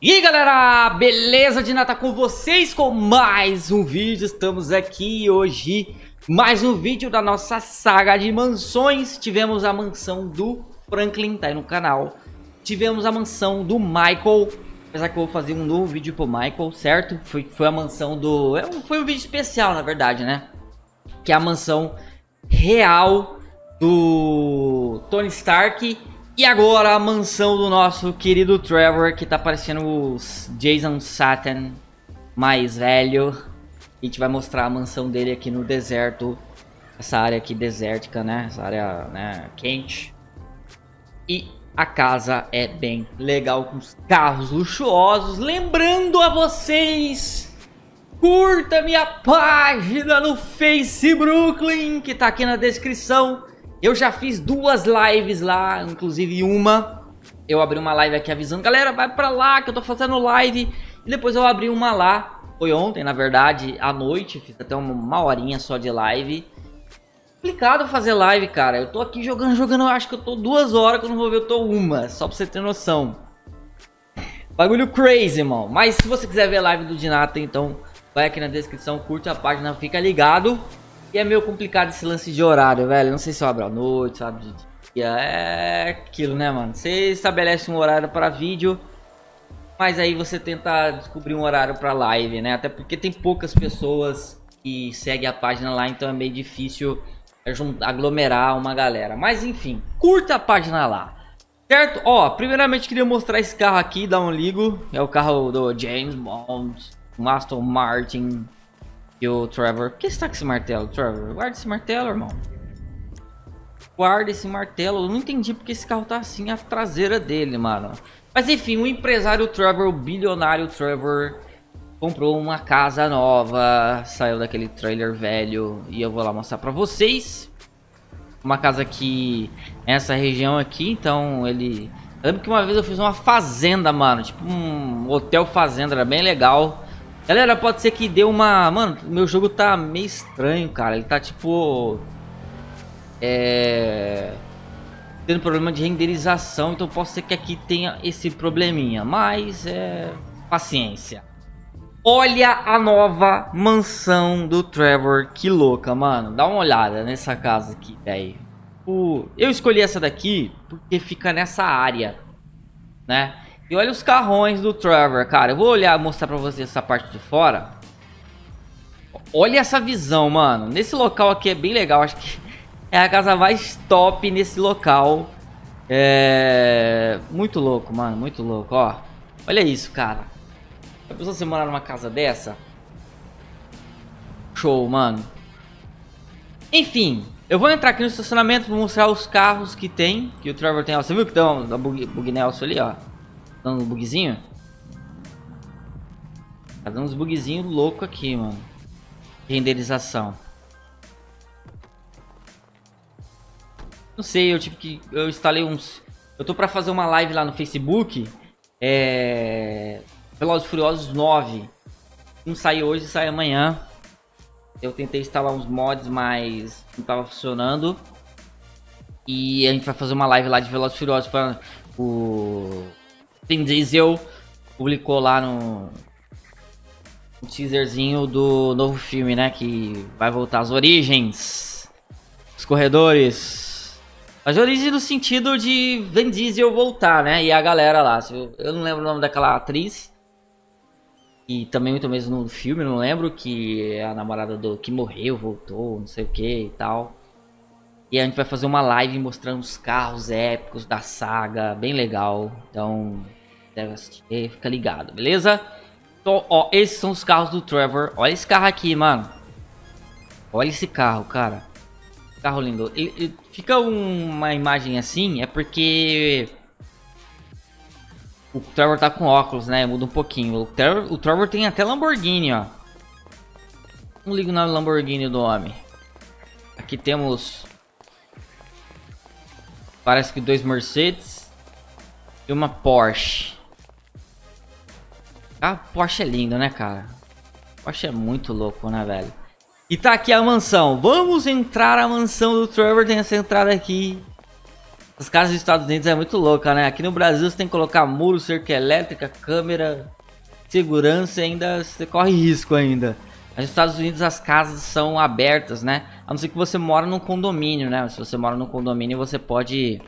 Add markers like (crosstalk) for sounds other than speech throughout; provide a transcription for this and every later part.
E aí galera, beleza? De nada com vocês com mais um vídeo, estamos aqui hoje, mais um vídeo da nossa saga de mansões, tivemos a mansão do Franklin, tá aí no canal, tivemos a mansão do Michael, apesar que eu vou fazer um novo vídeo pro Michael, certo? Foi, foi a mansão do, é foi um vídeo especial na verdade, né? Que é a mansão real do Tony Stark e agora a mansão do nosso querido Trevor, que tá parecendo o Jason Satan mais velho. A gente vai mostrar a mansão dele aqui no deserto. Essa área aqui desértica, né? Essa área né, quente. E a casa é bem legal, com os carros luxuosos. Lembrando a vocês, curta minha página no Face Brooklyn, que tá aqui na descrição. Eu já fiz duas lives lá, inclusive uma. Eu abri uma live aqui avisando, galera, vai pra lá que eu tô fazendo live. E depois eu abri uma lá, foi ontem, na verdade, à noite. Fiz até uma horinha só de live. Complicado fazer live, cara. Eu tô aqui jogando, jogando, eu acho que eu tô duas horas, quando eu vou ver eu tô uma. Só pra você ter noção. Bagulho crazy, irmão. Mas se você quiser ver a live do Dinata, então vai aqui na descrição, curte a página, fica ligado. E é meio complicado esse lance de horário, velho. Não sei se eu abro à noite, dia. É aquilo, né, mano? Você estabelece um horário para vídeo, mas aí você tenta descobrir um horário para live, né? Até porque tem poucas pessoas que seguem a página lá, então é meio difícil aglomerar uma galera. Mas enfim, curta a página lá. Certo? Ó, primeiramente queria mostrar esse carro aqui, dá um ligo. É o carro do James Bond, Aston Martin e o Trevor, por que você tá com esse martelo, Trevor? Guarda esse martelo, irmão. Guarda esse martelo. Eu não entendi porque esse carro tá assim, a traseira dele, mano. Mas enfim, o empresário Trevor, o bilionário Trevor, comprou uma casa nova. Saiu daquele trailer velho. E eu vou lá mostrar pra vocês. Uma casa que... Essa região aqui, então ele... Eu lembro que uma vez eu fiz uma fazenda, mano. Tipo um hotel fazenda, era bem legal. Galera, pode ser que deu uma... Mano, meu jogo tá meio estranho, cara. Ele tá tipo... É... Tendo problema de renderização. Então pode ser que aqui tenha esse probleminha. Mas é... Paciência. Olha a nova mansão do Trevor. Que louca, mano. Dá uma olhada nessa casa aqui, velho. Eu escolhi essa daqui porque fica nessa área, né? E olha os carrões do Trevor, cara. Eu vou olhar, mostrar pra vocês essa parte de fora. Olha essa visão, mano. Nesse local aqui é bem legal. Acho que (laughs) é a casa mais top nesse local. É... Muito louco, mano. Muito louco, ó. Olha isso, cara. A pessoa você morar numa casa dessa? Show, mano. Enfim, eu vou entrar aqui no estacionamento, vou mostrar os carros que tem, que o Trevor tem. Ó, você viu que tem um bug, bug Nelson ali, ó dando um bugzinho. Tá dando uns bugzinhos louco aqui, mano. Renderização. Não sei, eu tive que... Eu instalei uns... Eu tô pra fazer uma live lá no Facebook. É... Velozes Furiosos 9. Não sai hoje, sai amanhã. Eu tentei instalar uns mods, mas não tava funcionando. E a gente vai fazer uma live lá de Velozes Furiosos para o Vin Diesel publicou lá no, no teaserzinho do novo filme, né? Que vai voltar às origens. Os corredores. As origens no sentido de Vin Diesel voltar, né? E a galera lá. Eu não lembro o nome daquela atriz. E também muito mesmo no filme, não lembro. Que é a namorada do que morreu, voltou, não sei o que e tal. E a gente vai fazer uma live mostrando os carros épicos da saga, bem legal. Então, deve assistir, fica ligado, beleza? Então, ó, esses são os carros do Trevor. Olha esse carro aqui, mano. Olha esse carro, cara. Carro lindo. E, e fica um, uma imagem assim, é porque... O Trevor tá com óculos, né? Muda um pouquinho. O Trevor, o Trevor tem até Lamborghini, ó. Não ligo na Lamborghini do homem. Aqui temos... Parece que dois Mercedes. E uma Porsche. A Porsche é lindo, né, cara? Porsche é muito louco, né, velho? E tá aqui a mansão. Vamos entrar a mansão do Trevor. Tem essa entrada aqui. As casas dos Estados Unidos é muito louca, né? Aqui no Brasil você tem que colocar muro, cerca elétrica, câmera, segurança e ainda você corre risco ainda. Nos Estados Unidos as casas são abertas, né? A não ser que você mora num condomínio, né? Se você mora num condomínio você pode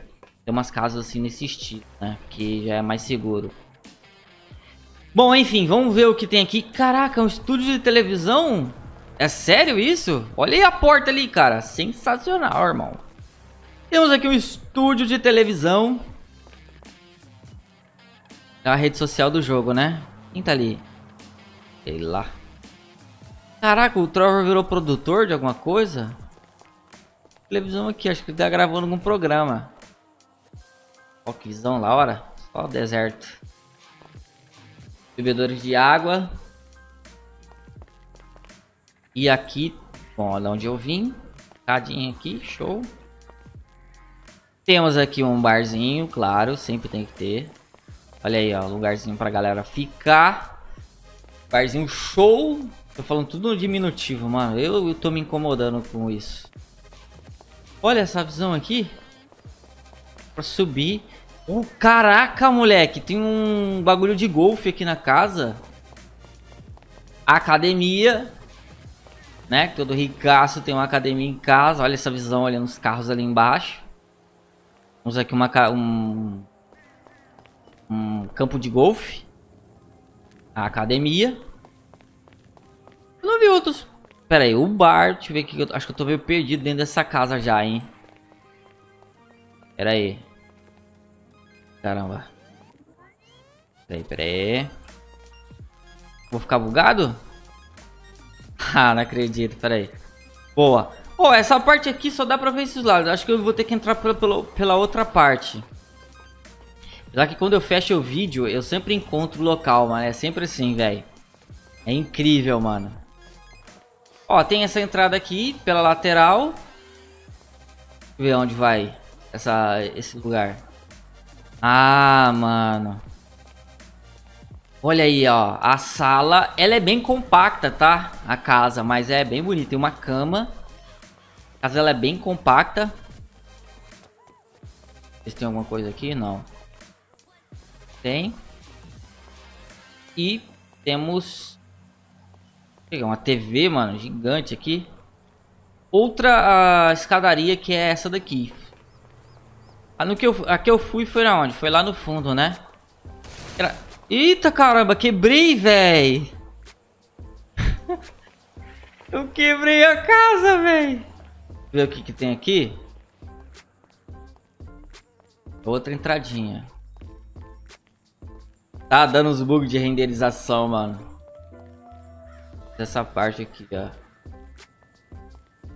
ter umas casas assim nesse estilo, né? Que já é mais seguro. Bom, enfim, vamos ver o que tem aqui. Caraca, um estúdio de televisão? É sério isso? Olha aí a porta ali, cara. Sensacional, irmão. Temos aqui um estúdio de televisão. É a rede social do jogo, né? Quem tá ali? Sei lá. Caraca, o Trevor virou produtor de alguma coisa? Televisão aqui, acho que ele tá gravando algum programa. Ó, que visão lá, hora. Só o deserto. Bebedores de água. E aqui, bom, olha onde eu vim. Cadinho aqui, show. Temos aqui um barzinho, claro, sempre tem que ter. Olha aí, ó, lugarzinho pra galera ficar. Barzinho show. Tô falando tudo no diminutivo, mano. Eu, eu tô me incomodando com isso. Olha essa visão aqui. Pra subir. Oh, caraca, moleque. Tem um bagulho de golfe aqui na casa. Academia. Né? Todo ricaço tem uma academia em casa. Olha essa visão, olha nos carros ali embaixo. Temos aqui uma, um, um campo de golfe. A academia. Eu não vi outros. Pera aí, o bar. Deixa eu ver aqui. Acho que eu tô meio perdido dentro dessa casa já, hein. Pera aí. Caramba. Pera aí, pera aí. Vou ficar bugado? (laughs) Ah, não acredito. Pera aí. Boa. Pô, essa parte aqui só dá pra ver esses lados. Acho que eu vou ter que entrar pela, pela, pela outra parte. Já que quando eu fecho o vídeo, eu sempre encontro o local, mano. É sempre assim, velho. É incrível, mano. Ó, tem essa entrada aqui pela lateral. Deixa eu ver onde vai essa, esse lugar. Ah, mano. Olha aí, ó. A sala, ela é bem compacta, tá? A casa, mas é bem bonita. Tem uma cama. A casa ela é bem compacta. Se tem alguma coisa aqui? Não. Tem. E temos... Uma TV, mano, gigante aqui. Outra a escadaria que é essa daqui. A, no que eu, a que eu fui foi na onde? Foi lá no fundo, né? Era... Eita caramba, quebrei, véi. (laughs) eu quebrei a casa, véi ver o que, que tem aqui. Outra entradinha. Tá dando uns bugs de renderização, mano. Essa parte aqui, ó.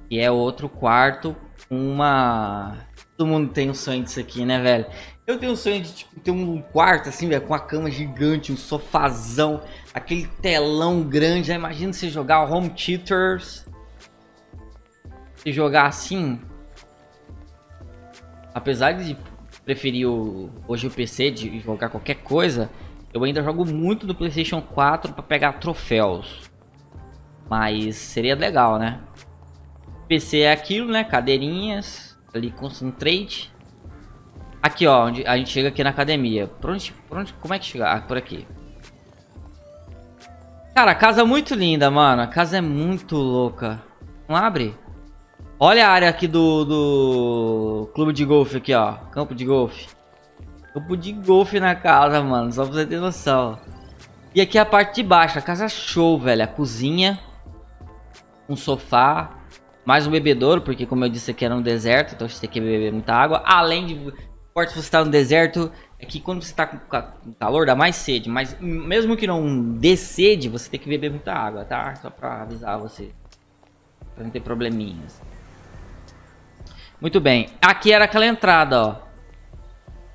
E é outro quarto com uma... Todo mundo tem um sonho disso aqui, né, velho? Eu tenho um sonho de tipo, ter um quarto assim, velho, com uma cama gigante, um sofazão, aquele telão grande. Já imagina você jogar home theaters se jogar assim, apesar de preferir o, hoje o PC de jogar qualquer coisa, eu ainda jogo muito do PlayStation 4 para pegar troféus. Mas seria legal, né? PC é aquilo, né? Cadeirinhas, ali concentrate. Aqui, ó, onde a gente chega aqui na academia. Por onde, por onde, como é que chega? Ah, por aqui. Cara, a casa é muito linda, mano. A casa é muito louca. Não abre? Olha a área aqui do, do clube de golfe aqui, ó. Campo de golfe. Campo de golfe na casa, mano. Só pra você ter noção. E aqui é a parte de baixo. A casa show, velho. A cozinha. Um sofá. Mais um bebedouro, porque como eu disse aqui era um deserto. Então você tem que beber muita água. Além de... Porta se você tá no deserto. É que quando você tá com calor dá mais sede. Mas mesmo que não dê sede, você tem que beber muita água, tá? Só pra avisar você. Pra não ter probleminhas. Muito bem. Aqui era aquela entrada, ó.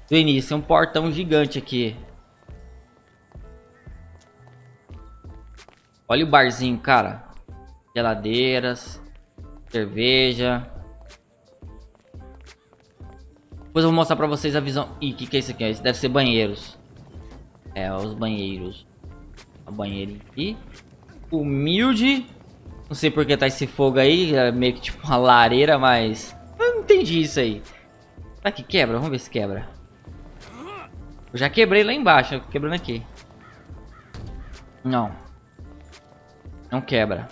Do início. Um portão gigante aqui. Olha o barzinho, cara. Geladeiras. Cerveja. Depois eu vou mostrar pra vocês a visão. Ih, o que, que é isso aqui? Isso deve ser banheiros. É, os banheiros. A banheira aqui. Humilde. Não sei porque tá esse fogo aí. É meio que tipo uma lareira, mas entendi isso aí. Será que quebra? Vamos ver se quebra. Eu já quebrei lá embaixo, quebrando aqui. Não. Não quebra.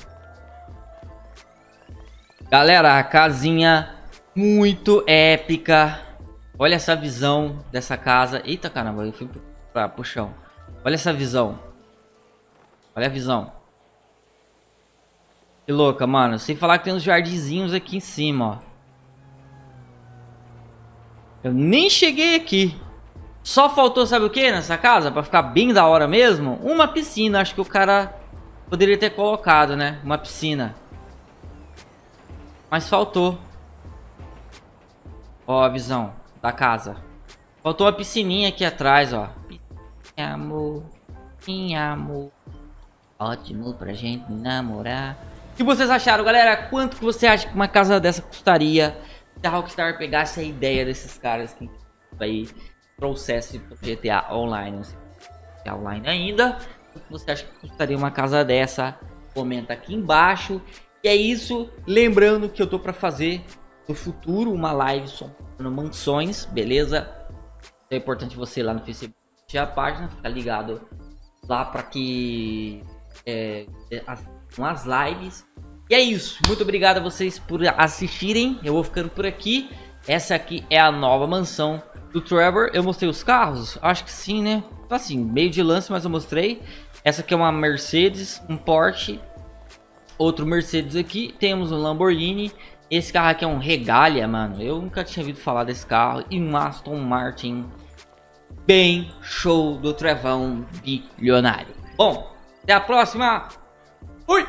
Galera, a casinha muito épica. Olha essa visão dessa casa. Eita caramba, eu fui pra, pro chão. Olha essa visão. Olha a visão. Que louca, mano. Sem falar que tem uns jardinzinhos aqui em cima, ó. Eu nem cheguei aqui. Só faltou, sabe o que nessa casa? Pra ficar bem da hora mesmo? Uma piscina. Acho que o cara poderia ter colocado, né? Uma piscina. Mas faltou. Ó a visão da casa. Faltou uma piscininha aqui atrás, ó. Piscininha, amor. Piscininha, amor. Ótimo pra gente namorar. O que vocês acharam, galera? Quanto que você acha que uma casa dessa custaria? Se a Rockstar pegasse a ideia desses caras que aí trouxesse pro GTA Online. Não online ainda. O que você acha que custaria uma casa dessa? Comenta aqui embaixo. É isso. Lembrando que eu tô para fazer no futuro uma live no mansões, beleza? É importante você ir lá no Facebook a página, ficar ligado lá para que é, as, as lives. E é isso. Muito obrigado a vocês por assistirem. Eu vou ficando por aqui. Essa aqui é a nova mansão do Trevor. Eu mostrei os carros? Acho que sim, né? Assim, meio de lance, mas eu mostrei. Essa aqui é uma Mercedes, um Porsche outro Mercedes aqui, temos um Lamborghini. Esse carro aqui é um Regalia, mano. Eu nunca tinha ouvido falar desse carro. E um Aston Martin bem show do Trevão bilionário. Bom, até a próxima. Fui!